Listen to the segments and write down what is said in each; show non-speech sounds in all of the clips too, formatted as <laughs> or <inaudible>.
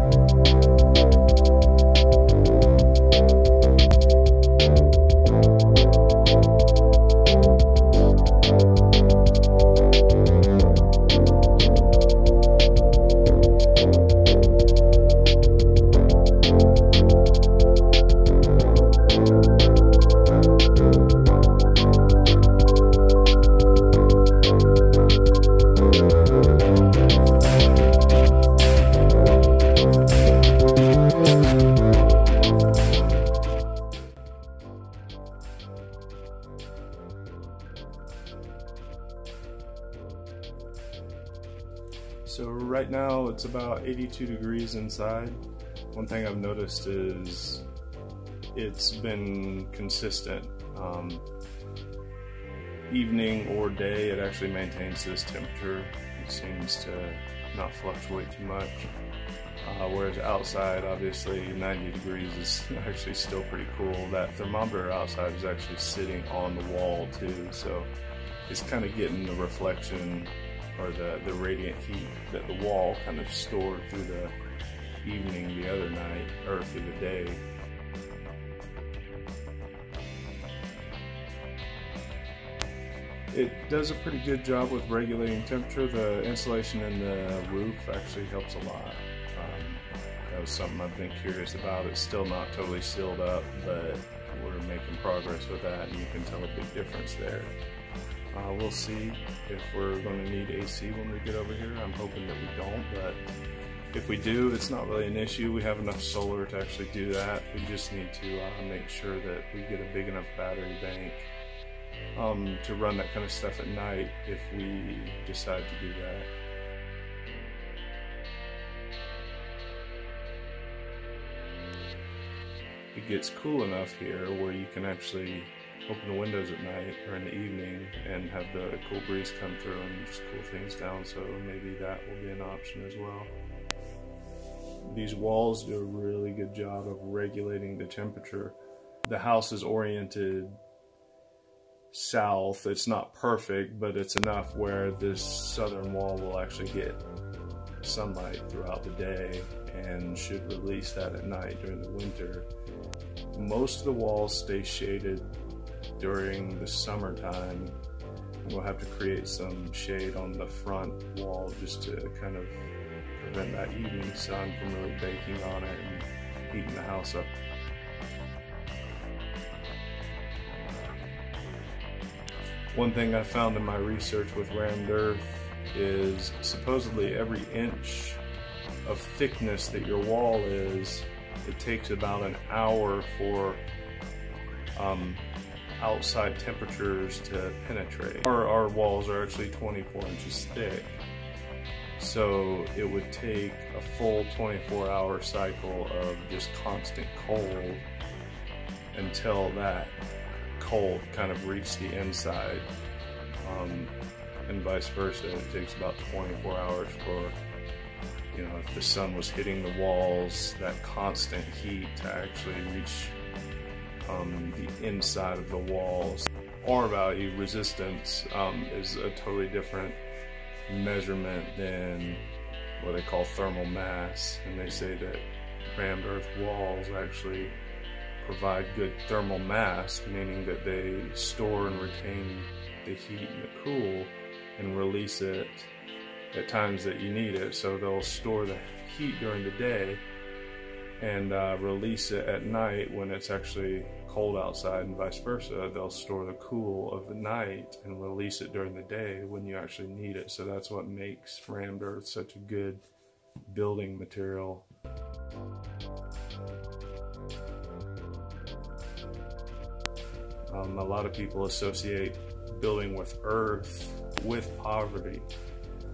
So 32 degrees inside, one thing I've noticed is it's been consistent. Um, evening or day, it actually maintains this temperature. It seems to not fluctuate too much. Uh, whereas outside, obviously, 90 degrees is <laughs> actually still pretty cool. That thermometer outside is actually sitting on the wall, too, so it's kind of getting the reflection or the, the radiant heat that the wall kind of stored through the evening the other night, or through the day. It does a pretty good job with regulating temperature. The insulation in the roof actually helps a lot. Um, that was something I've been curious about. It's still not totally sealed up, but we're making progress with that and you can tell a big difference there. Uh, we'll see if we're going to need AC when we get over here. I'm hoping that we don't, but if we do, it's not really an issue. We have enough solar to actually do that. We just need to uh, make sure that we get a big enough battery bank um, to run that kind of stuff at night if we decide to do that. It gets cool enough here where you can actually open the windows at night or in the evening and have the cool breeze come through and just cool things down. So maybe that will be an option as well. These walls do a really good job of regulating the temperature. The house is oriented south. It's not perfect, but it's enough where this southern wall will actually get sunlight throughout the day and should release that at night during the winter. Most of the walls stay shaded during the summertime. We'll have to create some shade on the front wall just to kind of prevent that evening sun from really baking on it and heating the house up. One thing I found in my research with rammed earth is supposedly every inch of thickness that your wall is, it takes about an hour for um, outside temperatures to penetrate. Our, our walls are actually 24 inches thick. So it would take a full 24 hour cycle of just constant cold until that cold kind of reached the inside. Um, and vice versa, it takes about 24 hours for, you know, if the sun was hitting the walls, that constant heat to actually reach um, the inside of the walls. R value resistance um, is a totally different measurement than what they call thermal mass. And they say that rammed earth walls actually provide good thermal mass, meaning that they store and retain the heat and the cool and release it at times that you need it. So they'll store the heat during the day and uh, release it at night when it's actually cold outside and vice versa. They'll store the cool of the night and release it during the day when you actually need it. So that's what makes rammed earth such a good building material. Um, a lot of people associate building with earth with poverty.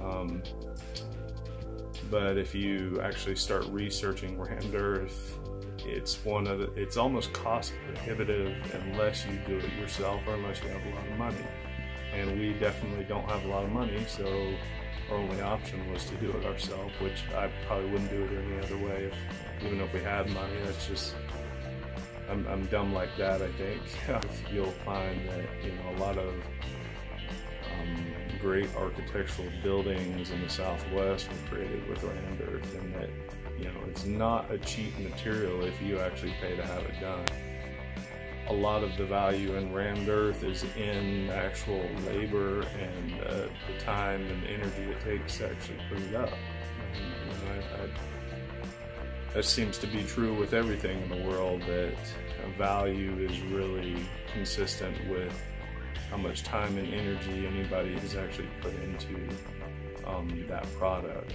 Um, but if you actually start researching rammed earth, it's one of the, it's almost cost prohibitive unless you do it yourself or unless you have a lot of money. And we definitely don't have a lot of money, so our only option was to do it ourselves, which I probably wouldn't do it any other way, if, even if we had money. That's just, I'm, I'm dumb like that, I think. <laughs> You'll find that, you know, a lot of great architectural buildings in the Southwest were created with rammed earth, and that you know it's not a cheap material if you actually pay to have it done. A lot of the value in rammed earth is in actual labor and uh, the time and energy it takes to actually put it up. And, you know, I, I, that seems to be true with everything in the world that value is really consistent with how much time and energy anybody has actually put into um, that product.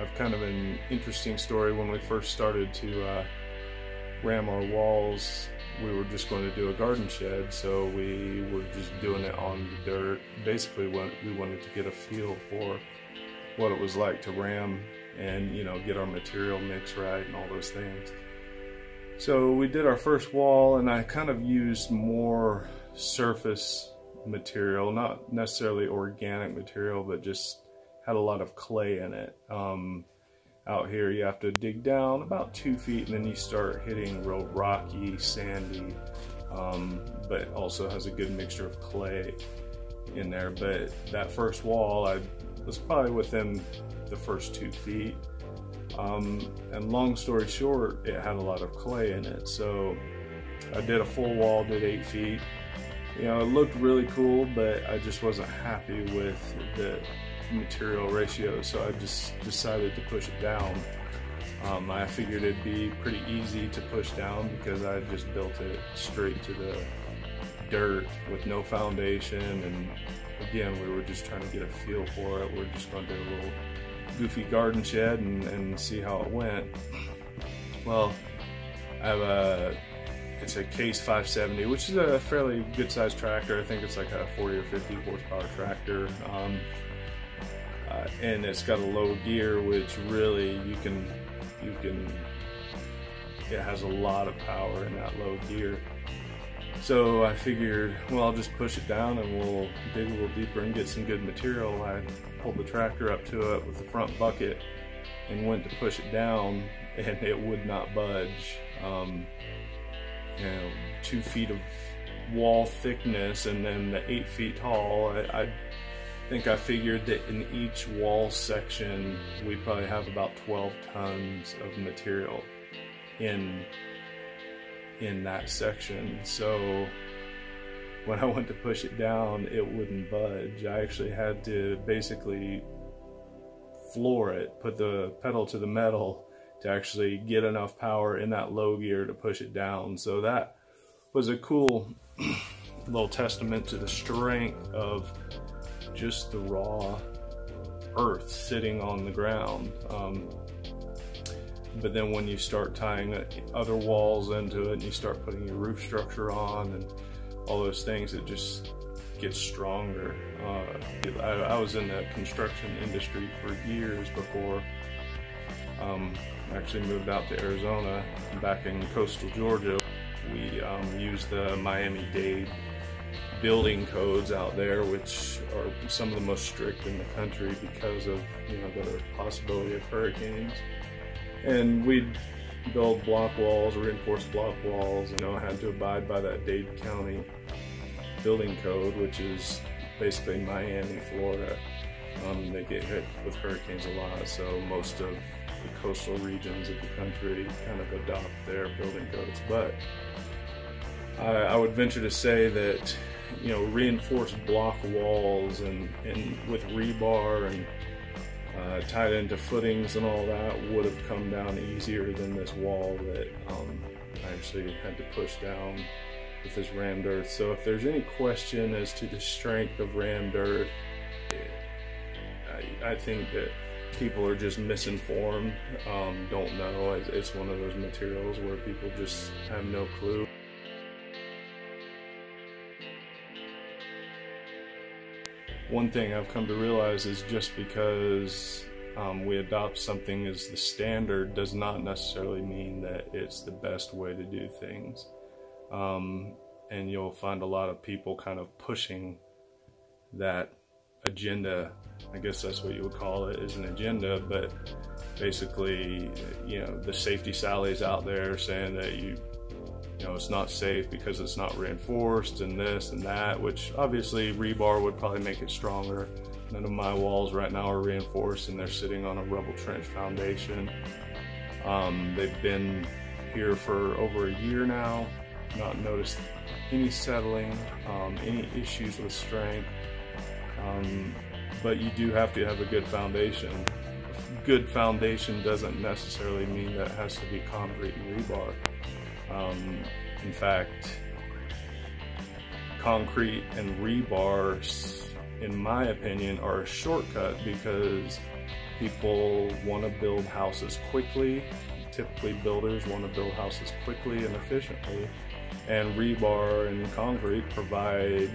I've kind of an interesting story when we first started to uh, ram our walls. We were just going to do a garden shed, so we were just doing it on the dirt. Basically, what we wanted to get a feel for what it was like to ram and you know get our material mix right and all those things. So we did our first wall, and I kind of used more surface material, not necessarily organic material, but just had a lot of clay in it. Um, out here, you have to dig down about two feet, and then you start hitting real rocky, sandy, um, but also has a good mixture of clay in there. But that first wall, I was probably within the first two feet. Um, and long story short, it had a lot of clay in it. So I did a full wall, did eight feet. You know, it looked really cool, but I just wasn't happy with the material ratio. So I just decided to push it down. Um, I figured it'd be pretty easy to push down because I just built it straight to the dirt with no foundation. And again, we were just trying to get a feel for it. We're just going to do a little goofy garden shed and, and see how it went. Well, I have a it's a Case 570, which is a fairly good sized tractor. I think it's like a 40 or 50 horsepower tractor. Um, uh, and it's got a low gear, which really you can you can it has a lot of power in that low gear. So I figured, well, I'll just push it down and we'll dig a little deeper and get some good material. I pulled the tractor up to it with the front bucket and went to push it down and it would not budge. Um, you know, two feet of wall thickness and then the eight feet tall. I, I think I figured that in each wall section we probably have about 12 tons of material in in that section. So when I went to push it down, it wouldn't budge. I actually had to basically floor it, put the pedal to the metal to actually get enough power in that low gear to push it down. So that was a cool <clears throat> little testament to the strength of just the raw earth sitting on the ground. Um, but then when you start tying other walls into it and you start putting your roof structure on and all those things, it just gets stronger. Uh, I, I, was in the construction industry for years before um, I actually moved out to Arizona back in coastal Georgia. We um, used the Miami-Dade building codes out there, which are some of the most strict in the country because of you know the possibility of hurricanes and we'd build block walls, reinforced block walls, you know, had to abide by that Dade County building code, which is basically Miami, Florida. Um, they get hit with hurricanes a lot, so most of the coastal regions of the country kind of adopt their building codes. But I, I would venture to say that, you know, reinforced block walls and, and with rebar and uh, tied into footings and all that would have come down easier than this wall that um, I actually had to push down with this rammed earth. So if there's any question as to the strength of rammed earth, I, I think that people are just misinformed, um, don't know. It's one of those materials where people just have no clue. One thing I've come to realize is just because um, we adopt something as the standard does not necessarily mean that it's the best way to do things. Um, and you'll find a lot of people kind of pushing that agenda. I guess that's what you would call it, is an agenda, but basically, you know, the safety sallies out there saying that you know, it's not safe because it's not reinforced and this and that, which obviously rebar would probably make it stronger. None of my walls right now are reinforced and they're sitting on a rubble trench foundation. Um, they've been here for over a year now, not noticed any settling, um, any issues with strength. Um, but you do have to have a good foundation. Good foundation doesn't necessarily mean that it has to be concrete and rebar. Um, in fact, concrete and rebar, in my opinion, are a shortcut because people want to build houses quickly. Typically, builders want to build houses quickly and efficiently, and rebar and concrete provide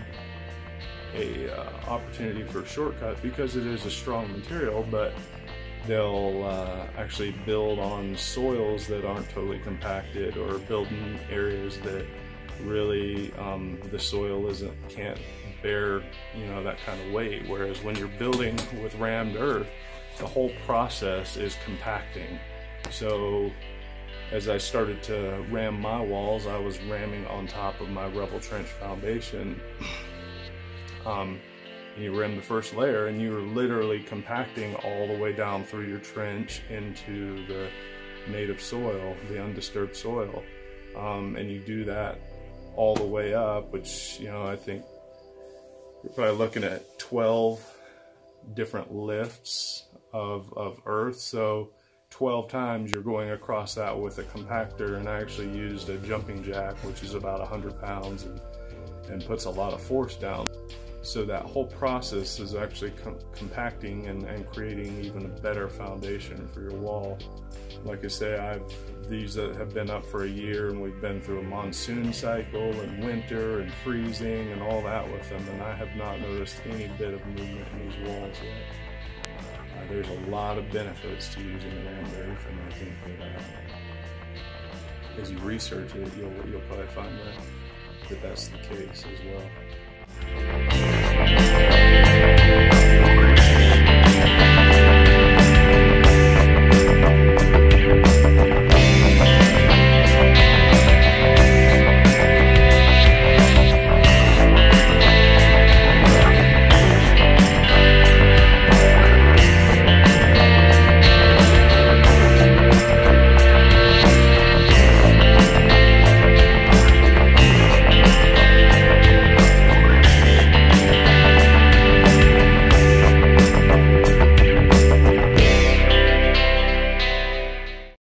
a uh, opportunity for a shortcut because it is a strong material, but they'll uh, actually build on soils that aren't totally compacted or build in areas that really um, the soil isn't can't bear you know that kind of weight. Whereas when you're building with rammed earth the whole process is compacting. So as I started to ram my walls I was ramming on top of my rubble trench foundation. <clears throat> Um, you rim the first layer and you're literally compacting all the way down through your trench into the native soil, the undisturbed soil. Um, and you do that all the way up, which, you know, I think you're probably looking at 12 different lifts of, of earth. So 12 times you're going across that with a compactor and I actually used a jumping jack, which is about 100 pounds and, and puts a lot of force down. So that whole process is actually com compacting and, and creating even a better foundation for your wall. Like I say, I've these have been up for a year and we've been through a monsoon cycle and winter and freezing and all that with them and I have not noticed any bit of movement in these walls yet. Uh, there's a lot of benefits to using rammed earth and I think that uh, as you research it, you'll, you'll probably find that, that that's the case as well.